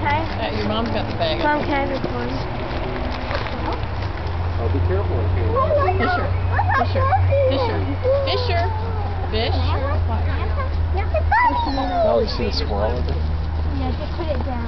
Okay. Yeah, your mom's got the bag. Mom, can I have this one? Oh, be careful. okay? Oh, Fisher. Fisher. Fisher. Fisher. Fisher. Oh, you see the squirrel? Yeah, just put it down.